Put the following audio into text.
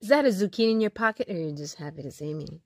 Is that a zucchini in your pocket or are you just happy to see me?